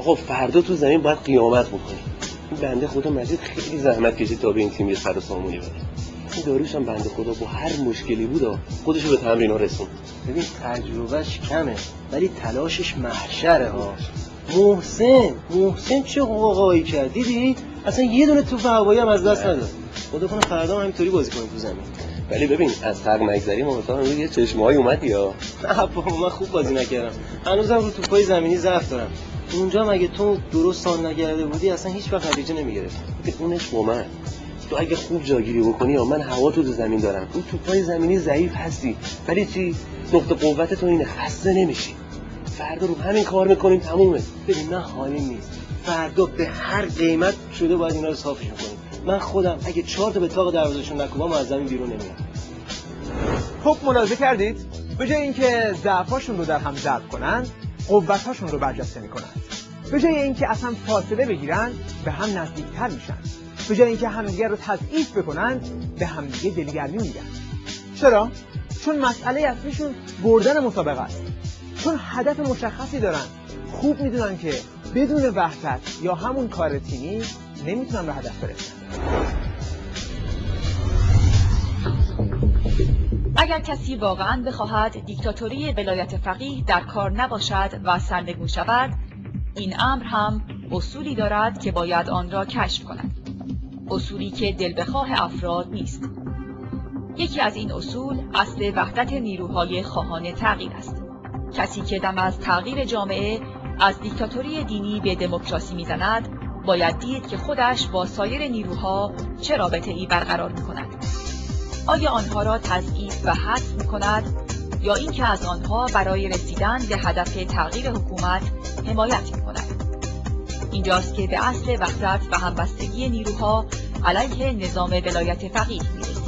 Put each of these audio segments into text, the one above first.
آقا فردا تو زمین باید قیامت بکنی این بنده خدا مجید خیلی زحمت کشید تا به این تیم یه سر سامونی بره این داروش هم بنده خدا با هر مشکلی بود خودشو به تمرین ها رسون ببین تجربهش کمه ولی تلاشش محشره ها محسن محسن چه قوقایی کرد. دیدی؟ اصلا یه دونه توپ هوایی هم از دست نداد. خدا کنه فردا هم همینطوری بازی کنیم تو زمین. ولی ببین از حق نگذریم امیدوارم روی یه چشمه‌ای اومد یا نه بابا من خوب بازی نکردم. هنوزم رو توپای زمینی ضعف دارم. اونجا مگه تو درست سان نگرده بودی اصلا هیچ وقت نتیجه نمی‌گرفت. اونش با من. تو اگه خوب جاگیری بکنی یا من هوا تو زمین دارم. اون توپای زمینی ضعیف هستی. ولی چی؟ نقطه قوت تو اینه خسته نمیشی. فردا رو همین کار می‌کنیم تمومه. ببین من حالی نیست فردا به هر قیمت شده باید اینا رو صافشون کنیم من خودم اگه چهار تا به تاق دروازهشون نکوبم از زمین بیرون نمیام خب ملاحظه کردید؟ به جای اینکه ضعفاشون رو در هم ضرب کنند قوتهاشون رو برجسته می‌کنند به جای اینکه اصلا فاصله بگیرن به هم نزدیکتر میشن. به جای اینکه همدیگر رو تضعیف بکنند به همدیگه دلگرمی میدن چرا؟ چون مسئله اصلیشون بردن مسابقه است. چون هدف مشخصی دارن. خوب می‌دونن که بدون وحدت یا همون کار تیمی نمی‌تونن به هدف برسن. اگر کسی واقعا بخواهد دیکتاتوری ولایت فقیه در کار نباشد و سرنگون شود این امر هم اصولی دارد که باید آن را کشف کند. اصولی که دل بخواه افراد نیست. یکی از این اصول اصل وحدت نیروهای خواهان تغییر است. کسی که دم از تغییر جامعه از دیکتاتوری دینی به دموکراسی می‌زند باید دید که خودش با سایر نیروها چه رابطه ای برقرار می کند. آیا آنها را تضعیف و حذف می کند یا اینکه از آنها برای رسیدن به هدف تغییر حکومت حمایت می کند. اینجاست که به اصل وحدت و همبستگی نیروها علیه نظام ولایت فقیه می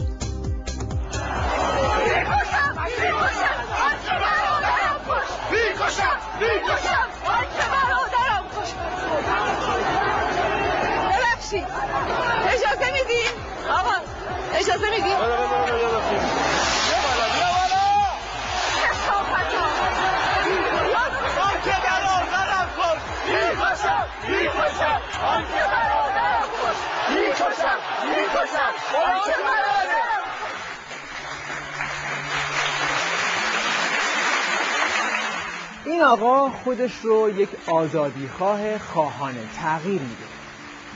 این آقا خودش رو یک آزادی خواه خواهان تغییر میده.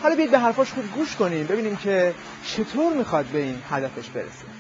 حالا بیاید به حرفاش خوب گوش کنیم ببینیم که چطور می‌خواد به این هدفش برسه.